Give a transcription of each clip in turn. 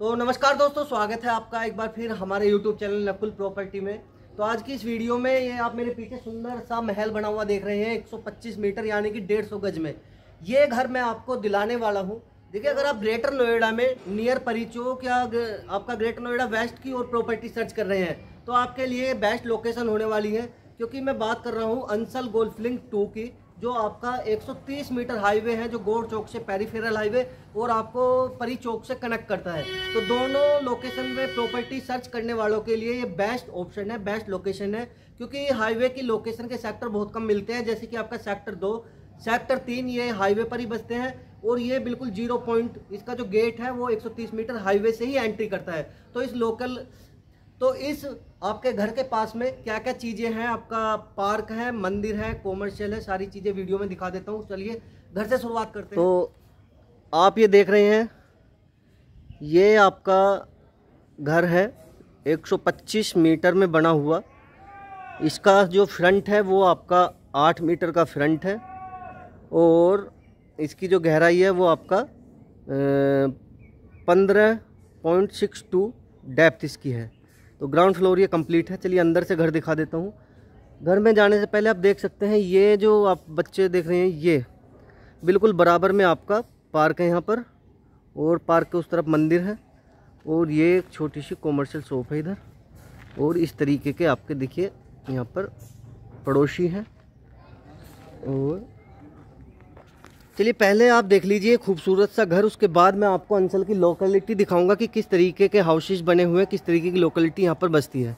तो नमस्कार दोस्तों, स्वागत है आपका एक बार फिर हमारे यूट्यूब चैनल नकुल प्रॉपर्टी में। तो आज की इस वीडियो में ये आप मेरे पीछे सुंदर सा महल बना हुआ देख रहे हैं 125 मीटर यानी कि 150 गज में। ये घर मैं आपको दिलाने वाला हूँ। देखिए, अगर आप ग्रेटर नोएडा में नियर परिचोक या आपका ग्रेटर नोएडा वेस्ट की और प्रॉपर्टी सर्च कर रहे हैं तो आपके लिए बेस्ट लोकेशन होने वाली है, क्योंकि मैं बात कर रहा हूँ अंसल गोल्फ लिंक टू की। जो आपका 130 मीटर हाईवे है, जो गोड़ चौक से पेरीफेरल हाईवे, और आपको परी चौक से कनेक्ट करता है। तो दोनों लोकेशन में प्रॉपर्टी सर्च करने वालों के लिए ये बेस्ट ऑप्शन है बेस्ट लोकेशन है, क्योंकि हाईवे की लोकेशन के सेक्टर बहुत कम मिलते हैं। जैसे कि आपका सेक्टर दो सेक्टर तीन, ये हाईवे पर ही बसते हैं, और ये बिल्कुल ज़ीरो पॉइंट इसका जो गेट है, वो 130 मीटर हाईवे से ही एंट्री करता है। तो इस लोकल तो इस आपके घर के पास में क्या क्या चीज़ें हैं? आपका पार्क है, मंदिर है कॉमर्शियल है, सारी चीज़ें वीडियो में दिखा देता हूँ। चलिए, घर से शुरुआत करते हैं। तो आप ये देख रहे हैं, ये आपका घर है 125 मीटर में बना हुआ। इसका जो फ्रंट है, वो आपका 8 मीटर का फ्रंट है। और इसकी जो गहराई है, वो आपका पंद्रह पॉइंट सिक्स टू डेप्थ इसकी है। तो ग्राउंड फ्लोर ये कंप्लीट है। चलिए अंदर से घर दिखा देता हूँ। घर में जाने से पहले आप देख सकते हैं, ये जो आप बच्चे देख रहे हैं, ये बिल्कुल बराबर में आपका पार्क है यहाँ पर। और पार्क के उस तरफ़ मंदिर है। और ये एक छोटी सी कॉमर्शियल शॉप है इधर। और इस तरीके के आपके देखिए, यहाँ पर पड़ोसी हैं। और चलिए पहले आप देख लीजिए खूबसूरत सा घर, उसके बाद मैं आपको अंचल की लोकेलिटी दिखाऊँगा कि किस तरीके के हाउसेज बने हुए हैं, किस तरीके की लोकेलिटी यहाँ पर बसती है।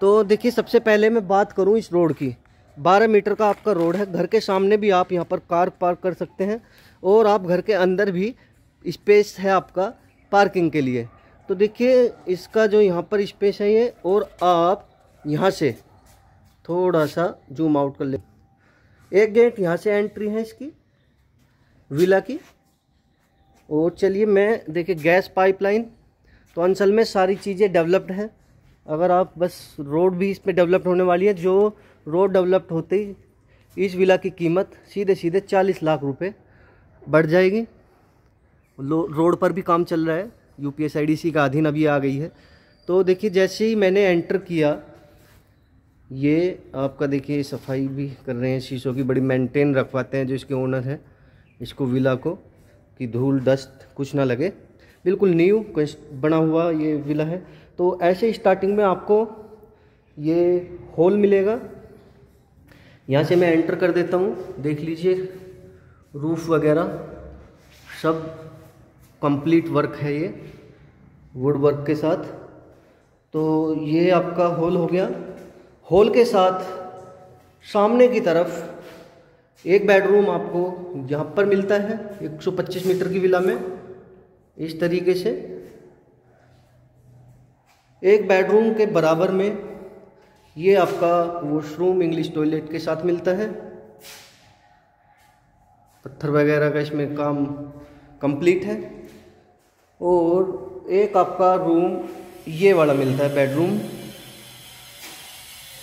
तो देखिए, सबसे पहले मैं बात करूँ इस रोड की। 12 मीटर का आपका रोड है। घर के सामने भी आप यहाँ पर कार पार्क कर सकते हैं और आप घर के अंदर भी स्पेस है आपका पार्किंग के लिए। तो देखिए, इसका जो यहाँ पर स्पेस है ये और आप यहाँ से थोड़ा सा जूम आउट कर ले। एक गेट यहाँ से एंट्री है इसकी। विला की। और चलिए मैं, देखिए, गैस पाइपलाइन। तो अंसल में सारी चीज़ें डेवलप्ड हैं। अगर आप बस रोड भी इसमें डेवलप्ड होने वाली है, जो रोड डेवलप्ड होते ही इस विला की कीमत सीधे सीधे चालीस लाख रुपए बढ़ जाएगी। रोड पर भी काम चल रहा है। यू पी का अधीन अभी आ गई है। तो देखिए, जैसे ही मैंने एंटर किया, ये आपका देखिए, सफ़ाई भी कर रहे हैं, शीशों की बड़ी मेंटेन रखवाते हैं जो इसके ओनर हैं। इसको विला को, कि धूल, डस्ट कुछ ना लगे। बिल्कुल न्यू बना हुआ ये विला है। तो ऐसे स्टार्टिंग में आपको ये हॉल मिलेगा। यहाँ से मैं एंटर कर देता हूँ। देख लीजिए रूफ वगैरह सब कंप्लीट वर्क है ये वुड वर्क के साथ। तो ये आपका हॉल हो गया। हॉल के साथ सामने की तरफ़ एक बेडरूम आपको यहाँ पर मिलता है 125 मीटर की विला में, इस तरीके से। एक बेडरूम के बराबर में ये आपका वॉशरूम इंग्लिश टॉयलेट के साथ मिलता है। पत्थर वगैरह का इसमें काम कंप्लीट है। और एक आपका रूम ये वाला मिलता है बेडरूम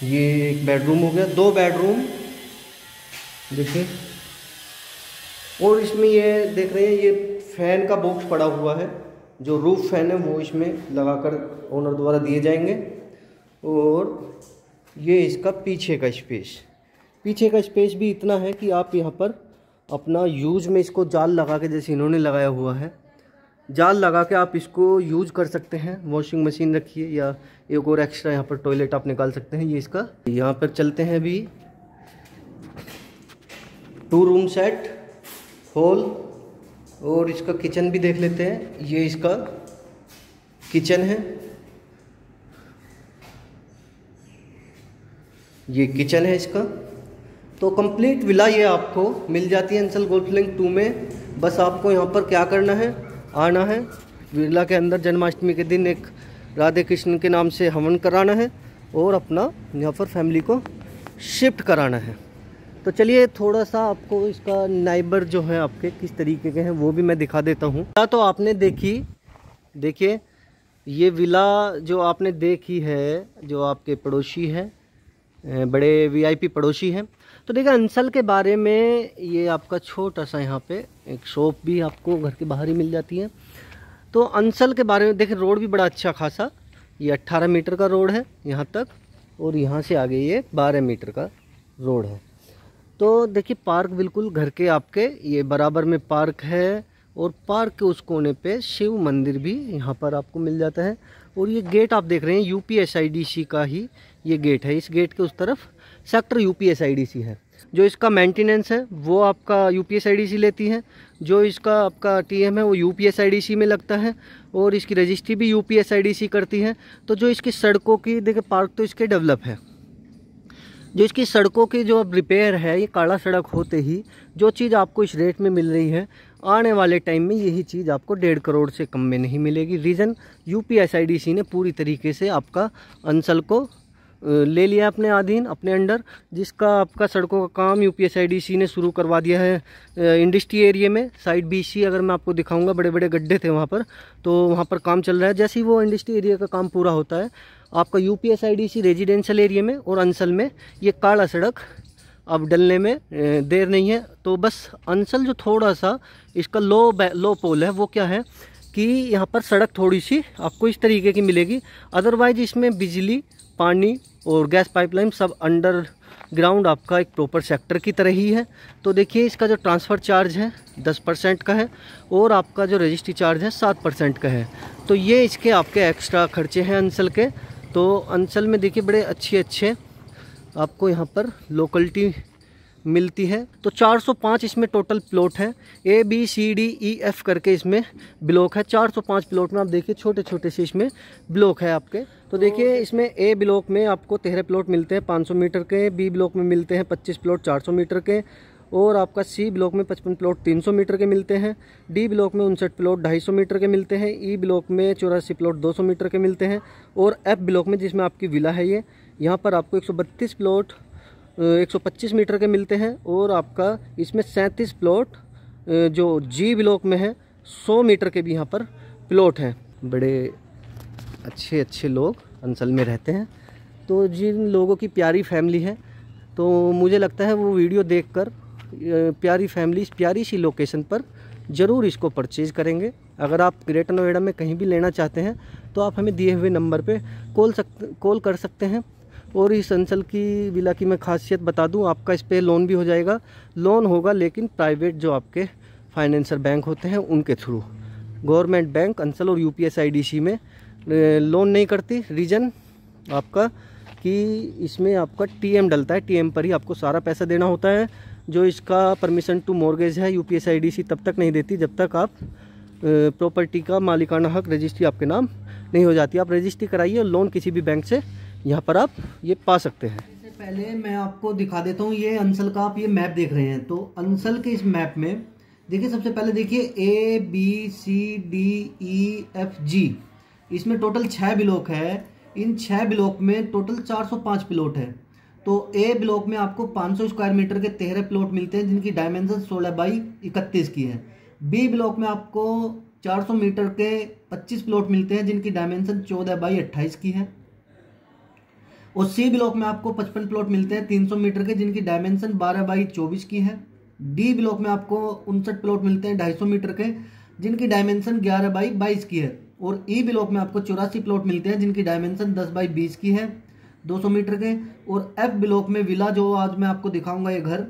ये एक बेडरूम हो गया, दो बेडरूम देखिए। और इसमें ये देख रहे हैं, ये फ़ैन का बॉक्स पड़ा हुआ है। जो रूफ फ़ैन है, वो इसमें लगाकर ओनर द्वारा दिए जाएँगे। और ये इसका पीछे का स्पेस। पीछे का स्पेस भी इतना है कि आप यहाँ पर अपना यूज़ में इसको जाल लगा के, जैसे इन्होंने लगाया हुआ है, जाल लगा के आप इसको यूज़ कर सकते हैं। वॉशिंग मशीन रखिए या एक और एक्स्ट्रा यहाँ पर टॉयलेट आप निकाल सकते हैं। ये इसका, यहाँ पर चलते हैं अभी। टू रूम सेट हॉल और इसका किचन भी देख लेते हैं। ये इसका किचन है। ये किचन है इसका। तो कंप्लीट विला ये आपको मिल जाती है अंसल गोल्फ लिंक टू में। बस आपको यहाँ पर क्या करना है? आना है। विला के अंदर जन्माष्टमी के दिन एक राधे कृष्ण के नाम से हवन कराना है और अपना यहाँ पर फैमिली को शिफ्ट कराना है। तो चलिए थोड़ा सा आपको इसका नाइबर जो है आपके किस तरीके के हैं, वो भी मैं दिखा देता हूँ। तो आपने देखी? देखिए, ये विला जो आपने देखी है, जो आपके पड़ोसी हैं बड़े वीआईपी पड़ोसी हैं। तो देखिए, अंसल के बारे में ये आपका छोटा सा यहाँ पे एक शॉप भी आपको घर के बाहर ही मिल जाती है। तो अंसल के बारे में, देखिए, रोड भी बड़ा अच्छा खासा। ये अट्ठारह मीटर का रोड है यहाँ तक, और यहाँ से आगे ये बारह मीटर का रोड है। तो देखिए, पार्क बिल्कुल घर के आपके, ये बराबर में पार्क है और पार्क के उस कोने पे शिव मंदिर भी यहाँ पर आपको मिल जाता है। और ये गेट आप देख रहे हैं यूपी एस का ही ये गेट है। इस गेट के उस तरफ़ सेक्टर यूपी एस है। जो इसका मेंटेनेंस है, वो आपका यू पी लेती है। जो इसका आपका टीएम है, वो यू पी में लगता है। और इसकी रजिस्ट्री भी यू पी करती है। तो जो इसकी सड़कों की, देखिए, पार्क तो इसके डेवलप है। जो इसकी सड़कों की जो अब रिपेयर है, ये काला सड़क होते ही जो चीज़ आपको इस रेट में मिल रही है, आने वाले टाइम में यही चीज़ आपको डेढ़ करोड़ से कम में नहीं मिलेगी। रीज़न यू पी ने पूरी तरीके से आपका अंसल को ले लिया अपने अधीन, अपने अंडर, जिसका आपका सड़कों का काम यू पी ने शुरू करवा दिया है इंडस्ट्री एरिया में। साइड बी अगर मैं आपको दिखाऊँगा बड़े बड़े गड्ढे थे वहाँ पर तो वहाँ पर काम चल रहा है। जैसे ही वो इंडस्ट्री एरिया का काम पूरा होता है आपका U P S I D C residential area में और अंसल में, ये काला सड़क अब डलने में देर नहीं है। तो बस अंसल जो थोड़ा सा इसका लो लो पोल है, वो क्या है कि यहाँ पर सड़क थोड़ी सी आपको इस तरीके की मिलेगी। अदरवाइज़ इसमें बिजली, पानी और गैस पाइपलाइन सब अंडर ग्राउंड आपका एक प्रॉपर सेक्टर की तरह ही है। तो देखिए, इसका जो ट्रांसफ़र चार्ज है, दस परसेंट का है और आपका जो रजिस्ट्री चार्ज है, सात परसेंट का है। तो ये इसके आपके एक्स्ट्रा खर्चे हैं अंसल के। तो अंचल में देखिए बड़े अच्छे अच्छे आपको यहाँ पर लोकलिटी मिलती है। तो 405 इसमें टोटल प्लॉट है। A B C D E F करके इसमें ब्लॉक है। 405 प्लॉट में आप देखिए छोटे छोटे से इसमें ब्लॉक है आपके। तो देखिए इसमें ए ब्लॉक में आपको तेरह प्लॉट मिलते हैं। 500 मीटर के बी ब्लॉक में मिलते हैं। 25 प्लॉट 400 मीटर के। और आपका सी ब्लॉक में 55 प्लॉट 300 मीटर के मिलते हैं डी ब्लॉक में उनसठ प्लॉट 250 मीटर के मिलते हैं ई ब्लॉक में चौरासी प्लॉट 200 मीटर के मिलते हैं और एफ़ ब्लॉक में जिसमें आपकी विला है ये, यहाँ पर आपको 132 प्लॉट 125 मीटर के मिलते हैं और आपका इसमें सैंतीस प्लॉट जो जी ब्लॉक में है, सौ मीटर के भी यहाँ पर प्लॉट हैं। बड़े अच्छे अच्छे लोग अंसल में रहते हैं। तो जिन लोगों की प्यारी फैमिली है तो मुझे लगता है वो वीडियो देखकर प्यारी फैमिली, प्यारी सी लोकेशन पर ज़रूर इसको परचेज़ करेंगे। अगर आप ग्रेटर नोएडा में कहीं भी लेना चाहते हैं तो आप हमें दिए हुए नंबर पे कॉल सकते कॉल कर सकते हैं। और इस अंचल की विला की मैं खासियत बता दूँ, आपका इस पर लोन भी हो जाएगा। लोन होगा, लेकिन प्राइवेट जो आपके फाइनेंशियल बैंक होते हैं, उनके थ्रू गवर्नमेंट बैंक अंचल और यू यूपीएसआईडीसी में लोन नहीं करती। रीजन आपका कि इसमें आपका टीएम डलता है। टीएम पर ही आपको सारा पैसा देना होता है। जो इसका परमिशन टू मॉर्गेज है यूपीएसआईडीसी तब तक नहीं देती, जब तक आप प्रॉपर्टी का मालिकाना हक रजिस्ट्री आपके नाम नहीं हो जाती। आप रजिस्ट्री कराइए और लोन किसी भी बैंक से यहाँ पर आप ये पा सकते हैं। इससे पहले मैं आपको दिखा देता हूँ, ये अंसल का आप ये मैप देख रहे हैं। तो अंसल के इस मैप में, देखिए सबसे पहले देखिए A B C D E F G इसमें टोटल छः ब्लॉक है। इन छः ब्लॉक में टोटल 405 प्लॉट है। तो ए ब्लॉक में आपको 500 स्क्वायर मीटर के तेरह प्लॉट मिलते हैं, जिनकी डायमेंशन 16 बाई इकतीस की है। बी ब्लॉक में आपको 400 मीटर के 25 प्लॉट मिलते हैं, जिनकी डायमेंशन 14 बाई 28 की है। और सी ब्लॉक में आपको 55 प्लॉट मिलते हैं 300 मीटर के, जिनकी डायमेंशन 12 बाई 24 की है। डी ब्लॉक में आपको उनसठ प्लॉट मिलते हैं 250 मीटर के, जिनकी डायमेंशन 11 बाई 22 की है। और ई e ब्लॉक में आपको चौरासी प्लॉट मिलते हैं, जिनकी डायमेंशन 10 बाई 20 की है। 200 मीटर के। और एफ़ ब्लॉक में विला जो आज मैं आपको दिखाऊँगा, ये घर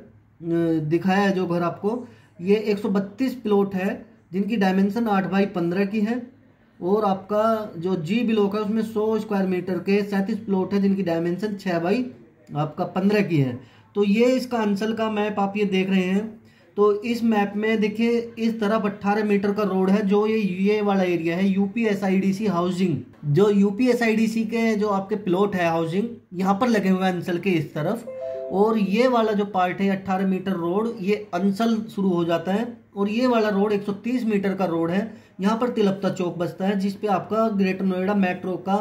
दिखाया है जो घर आपको, ये 132 प्लॉट है, जिनकी डायमेंशन 8 बाई 15 की है। और आपका जो जी ब्लॉक है, उसमें 100 स्क्वायर मीटर के सैंतीस प्लॉट है, जिनकी डायमेंशन छः बाई आपका पंद्रह की है। तो ये इसका अंसल का मैप आप ये देख रहे हैं। तो इस मैप में देखिए, इस तरफ़ 18 मीटर का रोड है, जो ये ये वाला एरिया है यूपी एस हाउसिंग जो यूपी एस के जो आपके प्लॉट है हाउसिंग यहाँ पर लगे हुए हैं अंसल के इस तरफ़। और ये वाला जो पार्ट है 18 मीटर रोड, ये अंसल शुरू हो जाता है। और ये वाला रोड 130 मीटर का रोड है। यहाँ पर तिलपता चौक बसता है जिसपे आपका ग्रेटर नोएडा मेट्रो का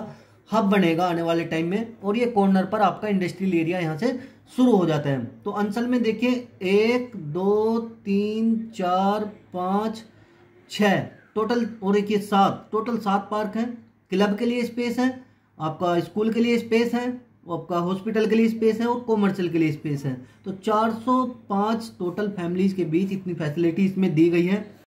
हब बनेगा आने वाले टाइम में। और ये कॉर्नर पर आपका इंडस्ट्रियल एरिया यहाँ से शुरू हो जाता है। तो अंसल में देखिए, एक, दो, तीन, चार, पाँच छ टोटल और एक ये सात। टोटल सात पार्क हैं। क्लब के लिए स्पेस है, आपका स्कूल के लिए स्पेस है, आपका हॉस्पिटल के लिए स्पेस है और कॉमर्शियल के लिए स्पेस है। तो 405 टोटल फैमिलीज़ के बीच इतनी फैसिलिटी इसमें दी गई है।